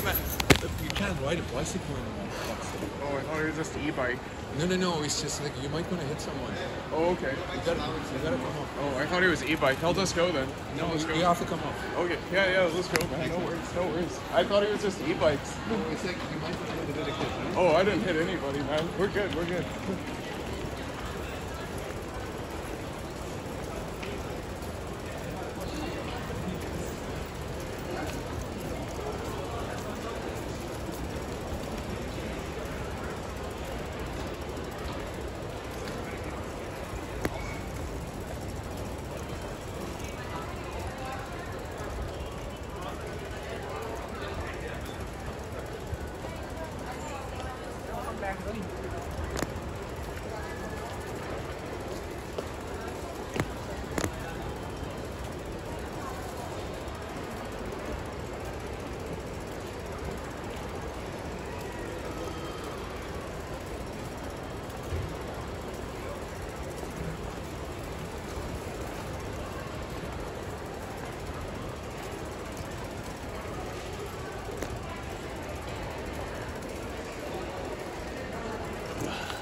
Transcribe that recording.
You can't ride a bicycle in Boston. Oh, I thought it was just an e-bike. No, no, no. It's just like you might want to hit someone. Oh, okay. You gotta, you gotta come up. Oh, I thought it was e-bike. I'll just go then. No, let's you go. have to come up. Okay, yeah, yeah, let's go, man. No worries, no worries. I thought it was just e-bikes. No, it's like you might want to hit a kid. Oh, I didn't hit anybody, man. We're good, we're good. Instagram. Ugh.